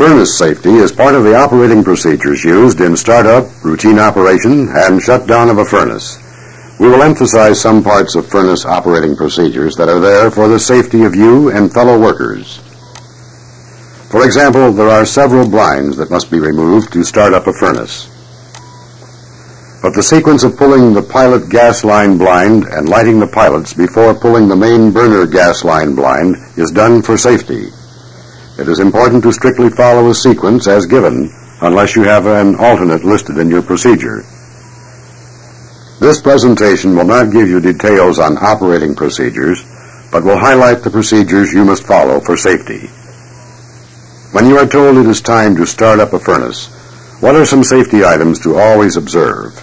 Furnace safety is part of the operating procedures used in startup, routine operation, and shutdown of a furnace. We will emphasize some parts of furnace operating procedures that are there for the safety of you and fellow workers. For example, there are several blinds that must be removed to start up a furnace. But the sequence of pulling the pilot gas line blind and lighting the pilots before pulling the main burner gas line blind is done for safety. It is important to strictly follow a sequence as given unless you have an alternate listed in your procedure. This presentation will not give you details on operating procedures, but will highlight the procedures you must follow for safety. When you are told it is time to start up a furnace, what are some safety items to always observe?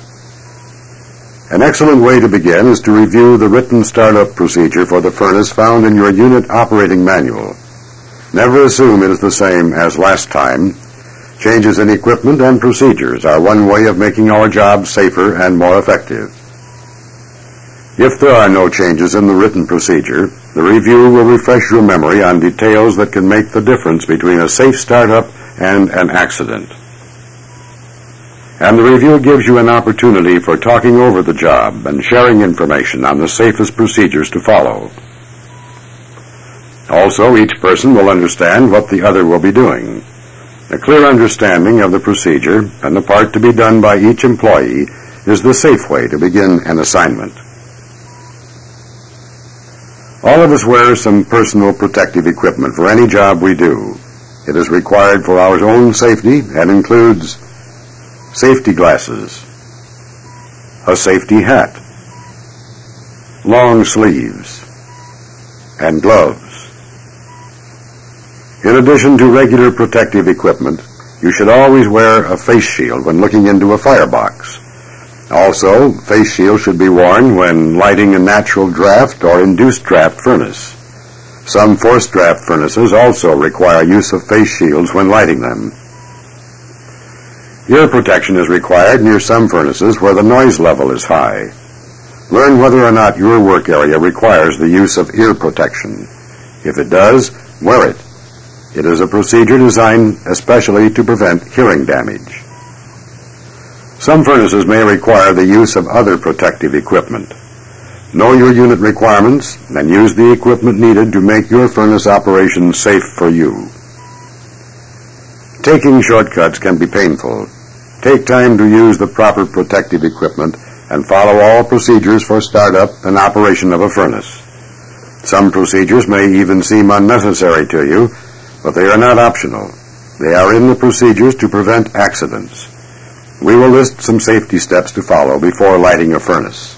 An excellent way to begin is to review the written startup procedure for the furnace found in your unit operating manual. Never assume it is the same as last time Changes in equipment and procedures are one way of making our job safer and more effective. If there are no changes in the written procedure, the review will refresh your memory on details that can make the difference between a safe startup and an accident. And the review gives you an opportunity for talking over the job and sharing information on the safest procedures to follow. Also, each person will understand what the other will be doing. A clear understanding of the procedure and the part to be done by each employee is the safe way to begin an assignment. All of us wear some personal protective equipment for any job we do. It is required for our own safety and includes safety glasses, a safety hat, long sleeves, and gloves. In addition to regular protective equipment, you should always wear a face shield when looking into a firebox. Also, face shields should be worn when lighting a natural draft or induced draft furnace. Some forced draft furnaces also require use of face shields when lighting them. Ear protection is required near some furnaces where the noise level is high. Learn whether or not your work area requires the use of ear protection. If it does, wear it. It is a procedure designed especially to prevent hearing damage. Some furnaces may require the use of other protective equipment. Know your unit requirements and use the equipment needed to make your furnace operation safe for you. Taking shortcuts can be painful. Take time to use the proper protective equipment and follow all procedures for startup and operation of a furnace. Some procedures may even seem unnecessary to you, but they are not optional. They are in the procedures to prevent accidents. We will list some safety steps to follow before lighting a furnace.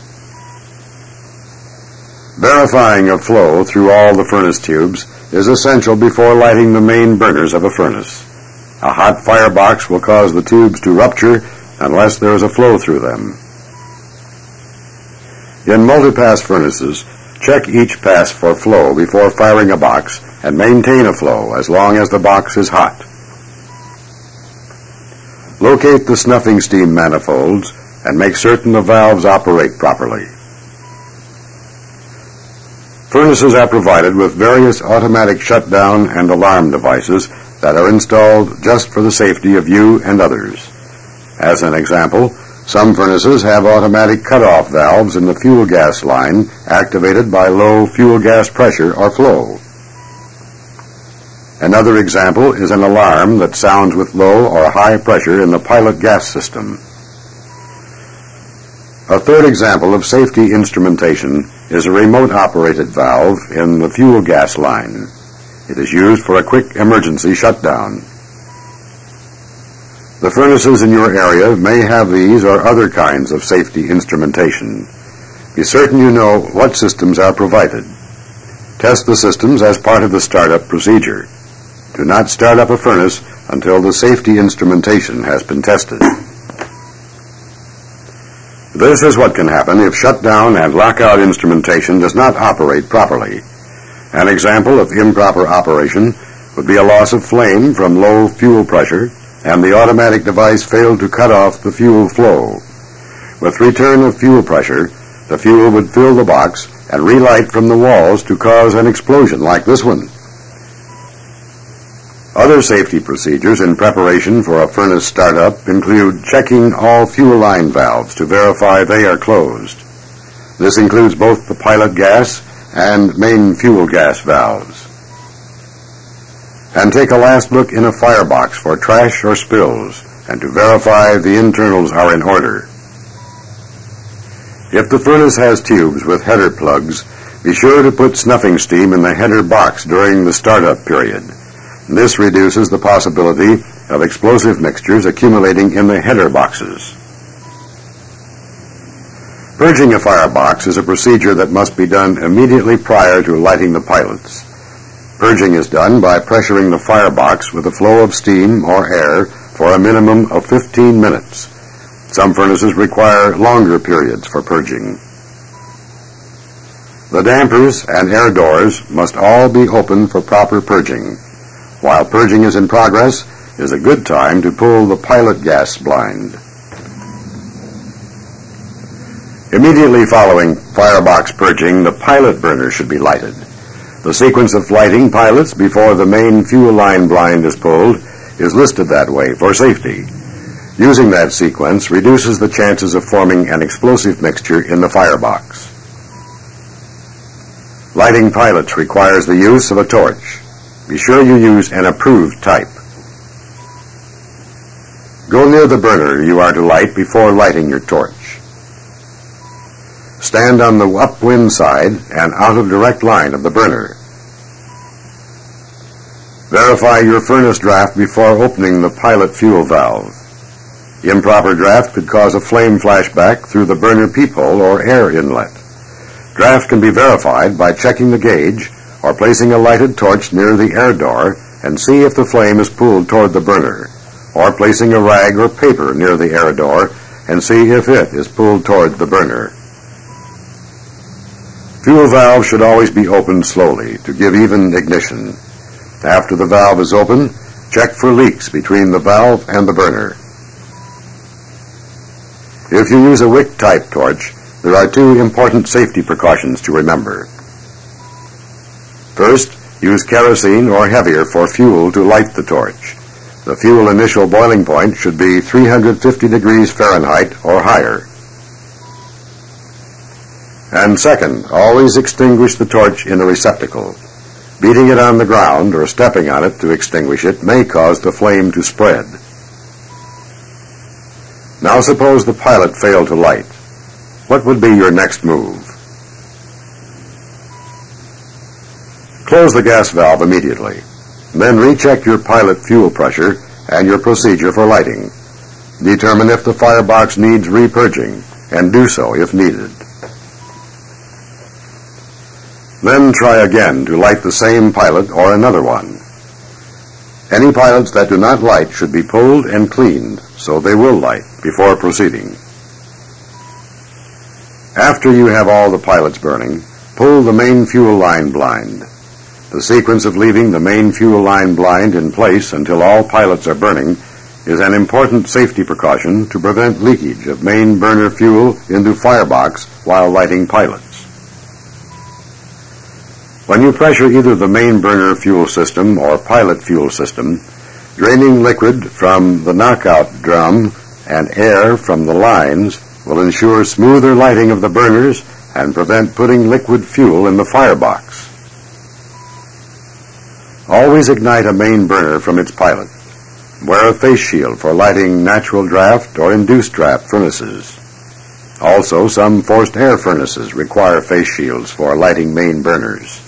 Verifying of flow through all the furnace tubes is essential before lighting the main burners of a furnace. A hot firebox will cause the tubes to rupture unless there is a flow through them. In multipass furnaces, check each pass for flow before firing a box and maintain a flow as long as the box is hot. Locate the snuffing steam manifolds and make certain the valves operate properly. Furnaces are provided with various automatic shutdown and alarm devices that are installed just for the safety of you and others. As an example, some furnaces have automatic cutoff valves in the fuel gas line activated by low fuel gas pressure or flow. Another example is an alarm that sounds with low or high pressure in the pilot gas system. A third example of safety instrumentation is a remote operated valve in the fuel gas line. It is used for a quick emergency shutdown. The furnaces in your area may have these or other kinds of safety instrumentation. Be certain you know what systems are provided. Test the systems as part of the startup procedure. Do not start up a furnace until the safety instrumentation has been tested. This is what can happen if shutdown and lockout instrumentation does not operate properly. An example of improper operation would be a loss of flame from low fuel pressure and the automatic device failed to cut off the fuel flow. With return of fuel pressure, the fuel would fill the box and relight from the walls to cause an explosion like this one. Other safety procedures in preparation for a furnace startup include checking all fuel line valves to verify they are closed. This includes both the pilot gas and main fuel gas valves. And take a last look in a firebox for trash or spills and to verify the internals are in order. If the furnace has tubes with header plugs, be sure to put snuffing steam in the header box during the startup period. This reduces the possibility of explosive mixtures accumulating in the header boxes. Purging a firebox is a procedure that must be done immediately prior to lighting the pilots. Purging is done by pressuring the firebox with a flow of steam or air for a minimum of 15 minutes. Some furnaces require longer periods for purging. The dampers and air doors must all be open for proper purging. While purging is in progress, is a good time to pull the pilot gas blind. Immediately following firebox purging, the pilot burner should be lighted. The sequence of lighting pilots before the main fuel line blind is pulled is listed that way for safety. Using that sequence reduces the chances of forming an explosive mixture in the firebox. Lighting pilots requires the use of a torch. Be sure you use an approved type. Go near the burner you are to light before lighting your torch. Stand on the upwind side and out of direct line of the burner. Verify your furnace draft before opening the pilot fuel valve. Improper draft could cause a flame flashback through the burner peephole or air inlet. Draft can be verified by checking the gauge or placing a lighted torch near the air door and see if the flame is pulled toward the burner, or placing a rag or paper near the air door and see if it is pulled toward the burner. Fuel valve should always be opened slowly to give even ignition. After the valve is open, check for leaks between the valve and the burner. If you use a wick type torch, there are two important safety precautions to remember. First, use kerosene or heavier for fuel to light the torch. The fuel initial boiling point should be 350 degrees Fahrenheit or higher. And second, always extinguish the torch in a receptacle. Beating it on the ground or stepping on it to extinguish it may cause the flame to spread. Now suppose the pilot failed to light. What would be your next move? Close the gas valve immediately. Then recheck your pilot fuel pressure and your procedure for lighting. Determine if the firebox needs repurging, and do so if needed. Then try again to light the same pilot or another one. Any pilots that do not light should be pulled and cleaned so they will light before proceeding. After you have all the pilots burning, pull the main fuel line blind. The sequence of leaving the main fuel line blind in place until all pilots are burning is an important safety precaution to prevent leakage of main burner fuel into firebox while lighting pilots. When you pressure either the main burner fuel system or pilot fuel system, draining liquid from the knockout drum and air from the lines will ensure smoother lighting of the burners and prevent putting liquid fuel in the firebox. Always ignite a main burner from its pilot. Wear a face shield for lighting natural draft or induced draft furnaces. Also, some forced air furnaces require face shields for lighting main burners.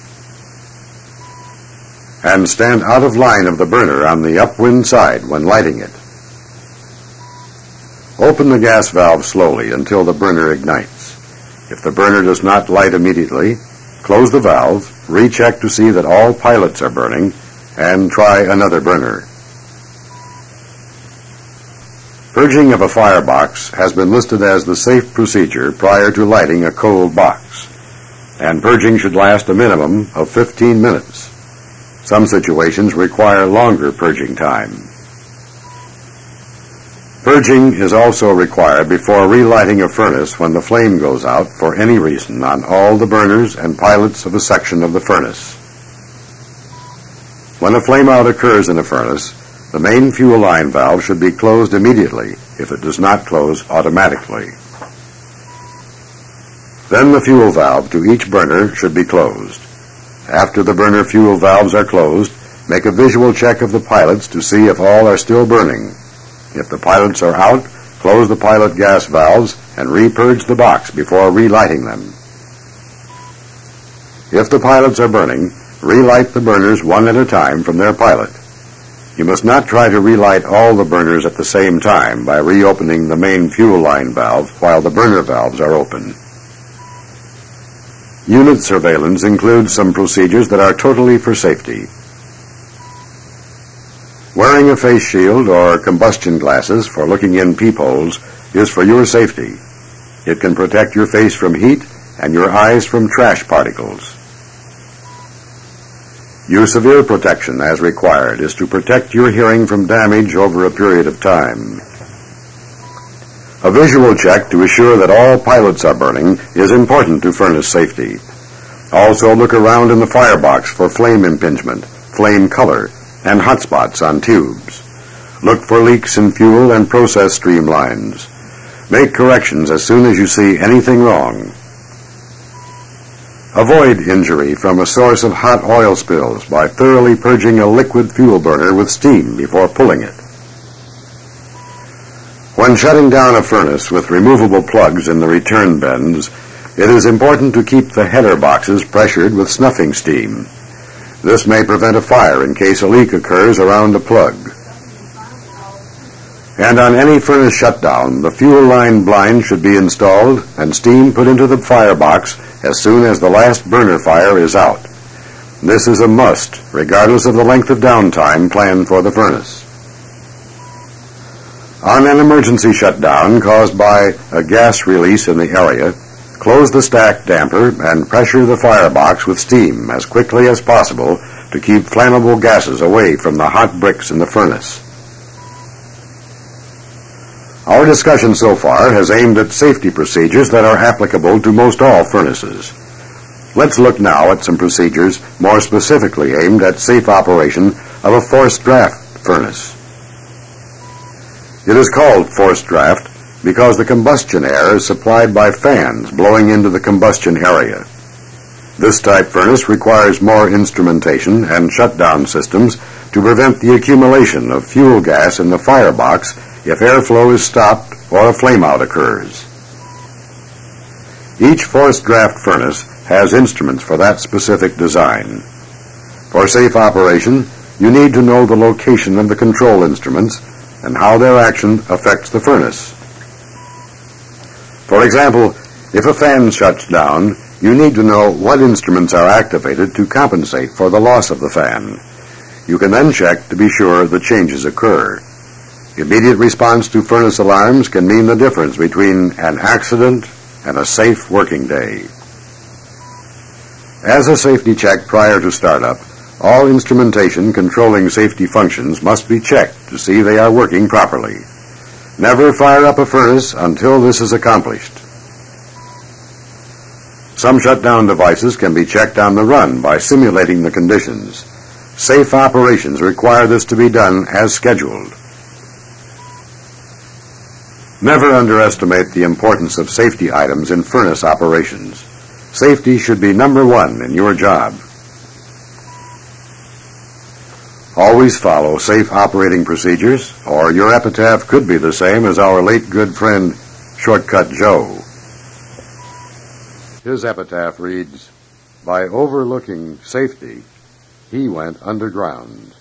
And stand out of line of the burner on the upwind side when lighting it. Open the gas valve slowly until the burner ignites. If the burner does not light immediately, Close the valve, recheck to see that all pilots are burning, and try another burner. Purging of a firebox has been listed as the safe procedure prior to lighting a cold box, and purging should last a minimum of 15 minutes. Some situations require longer purging time. Purging is also required before relighting a furnace when the flame goes out for any reason on all the burners and pilots of a section of the furnace. When a flameout occurs in a furnace, the main fuel line valve should be closed immediately if it does not close automatically. Then the fuel valve to each burner should be closed. After the burner fuel valves are closed, make a visual check of the pilots to see if all are still burning. If the pilots are out, close the pilot gas valves and repurge the box before relighting them. If the pilots are burning, relight the burners one at a time from their pilot. You must not try to relight all the burners at the same time by reopening the main fuel line valve while the burner valves are open. Unit surveillance includes some procedures that are totally for safety. Wearing a face shield or combustion glasses for looking in peepholes is for your safety. It can protect your face from heat and your eyes from trash particles. Use ear protection as required is to protect your hearing from damage over a period of time. A visual check to assure that all pilots are burning is important to furnace safety. Also look around in the firebox for flame impingement, flame color, and hot spots on tubes. Look for leaks in fuel and process streamlines. Make corrections as soon as you see anything wrong. Avoid injury from a source of hot oil spills by thoroughly purging a liquid fuel burner with steam before pulling it. When shutting down a furnace with removable plugs in the return bends, it is important to keep the header boxes pressured with snuffing steam. This may prevent a fire in case a leak occurs around a plug. And on any furnace shutdown, the fuel line blind should be installed and steam put into the firebox as soon as the last burner fire is out. This is a must, regardless of the length of downtime planned for the furnace. On an emergency shutdown caused by a gas release in the area, Close the stack damper and pressure the firebox with steam as quickly as possible to keep flammable gases away from the hot bricks in the furnace. Our discussion so far has aimed at safety procedures that are applicable to most all furnaces. Let's look now at some procedures more specifically aimed at safe operation of a forced draft furnace. It is called forced draft because the combustion air is supplied by fans blowing into the combustion area. This type furnace requires more instrumentation and shutdown systems to prevent the accumulation of fuel gas in the firebox if airflow is stopped or a flameout occurs. Each forced draft furnace has instruments for that specific design. For safe operation, you need to know the location of the control instruments and how their action affects the furnace. For example, if a fan shuts down, you need to know what instruments are activated to compensate for the loss of the fan. You can then check to be sure the changes occur. Immediate response to furnace alarms can mean the difference between an accident and a safe working day. As a safety check prior to startup, all instrumentation controlling safety functions must be checked to see they are working properly. Never fire up a furnace until this is accomplished. Some shutdown devices can be checked on the run by simulating the conditions. Safe operations require this to be done as scheduled. Never underestimate the importance of safety items in furnace operations. Safety should be number one in your job. Always follow safe operating procedures, or your epitaph could be the same as our late good friend Shortcut Joe. His epitaph reads, By overlooking safety, he went underground.